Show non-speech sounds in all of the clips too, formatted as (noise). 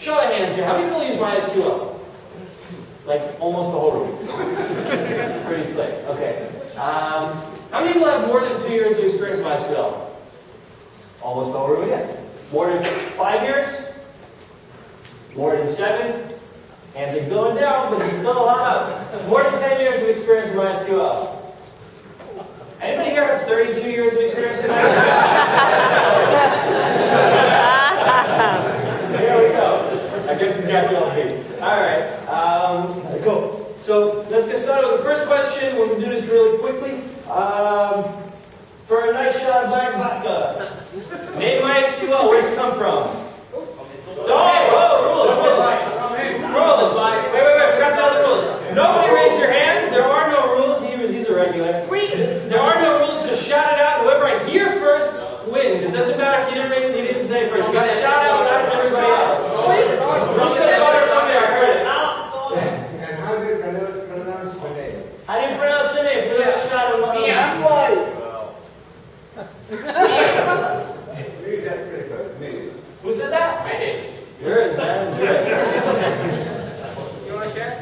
show of hands here. How many people use MySQL? Like almost the whole room. (laughs) Pretty slick. Okay. Um, how many people have more than two years of experience with MySQL? Almost the whole room again. More than five years? More than seven? Hands are going down, but there's still a lot up. More than 10 years of experience with MySQL. Anybody here have 32 years of experience with MySQL? there we go. I guess it's got you all beat. All right. Um, cool. So let's get started with the first question. We're going to do this really quickly. Um, for a nice shot of black vodka, name MySQL. Where's it come from? Oh, oh, rules, rules. Rules. Wait, wait, wait. Forgot the other rules. Nobody raise your hands. There are no rules. He, he's a regular. There are no rules. Just shout it out. Whoever I hear first wins. It doesn't matter if you didn't, raise, you didn't say first. You got to shout out louder than everybody else. Who said butter from there? I heard it. And how do you pronounce pronounce my name? I didn't pronounce your name. For that shout out loud. Read that pretty first. Me. Who said that? My name. Yours, man. Yours. You want to share?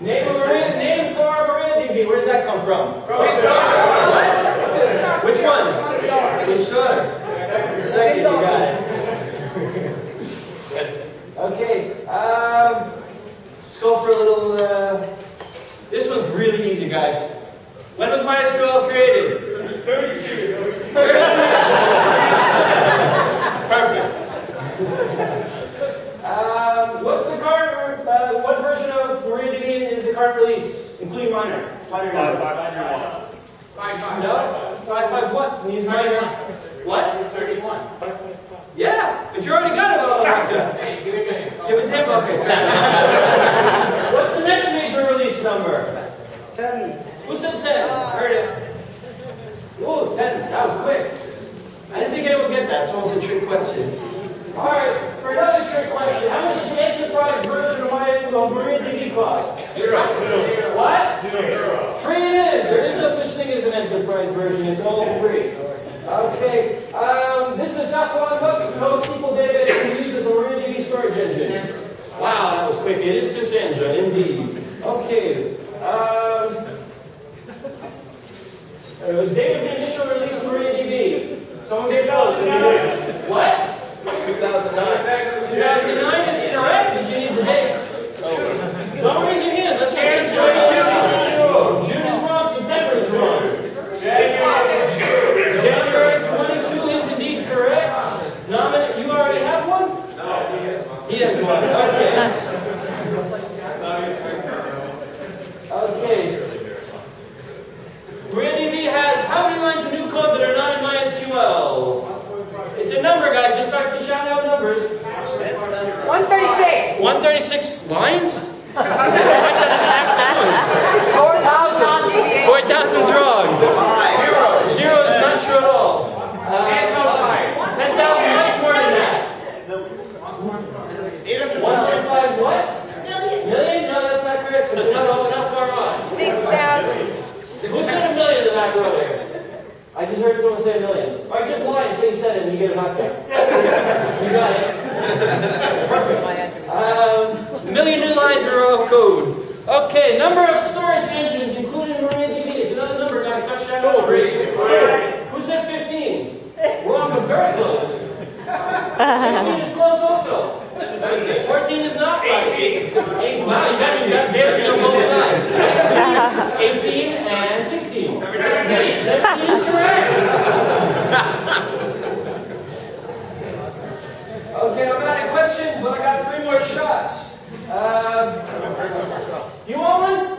Name of Maria, name for MariaDB. Where does that come? What? Which one? Which starter? The second, you got it. okay. Um, let's go for a little. Uh, this one's really easy, guys. When was MySQL created? 32. Perfect. Um, what's the current, uh, what version of MariaDB is the current release, including minor? Minor number. Five, five. No? Five, five what? Can you use minor? What? 31. Yeah, but you already got it all locked. (laughs) Hey, give it. Give it to him. (laughs) What's the next major release number? Ten. Who said 10? Heard it. Ooh, 10. That was quick. I didn't think anyone would get that, so it's a trick question. All right, for another trick question, how much does the enterprise version of my of MariaDB cost? Zero. What? Free it is. There is no such thing as an enterprise version. It's all free. Okay. Um, this is a tough one. What NoSQL database can use as a MariaDB storage engine? Wow, that was quick. It is Cassandra, indeed. Okay. Um, uh, date of the initial release of MariaDB. Someone get close. What? 2009. 2009 is correct, but you need the date. Don't raise your hands. Let's hear it. June. June is wrong. September is wrong. January 22 is indeed correct. Nominate. You already have one? He has one. Okay. Okay. MariaDB has how many lines of new code that are not in MySQL? It's a number, guys. Just start shouting out numbers. 136. 136 lines? 4,000. 4,000 is wrong. Zero. Zero is not true at all. Uh, 10,000 much more than that. 1.5 what? Million? No, that's not correct. Because we're not, we're not far off. 6,000. Who said a million to that earlier? I just heard someone say a million. All right, just lie and say you said it and you get a vodka. You got it. (laughs) Perfect. Um, million new lines of raw code. Okay, number of storage engines included in MariaDB. It's another number, guys. Start shouting out numbers. Who said 15? Wrong, but very close. 16 is close also. 14 is not right. 18. Wow, you got dancing on both sides. 18 and 16. 17 is correct. Okay, I'm out of questions, but I got three more shots. Um, you want one?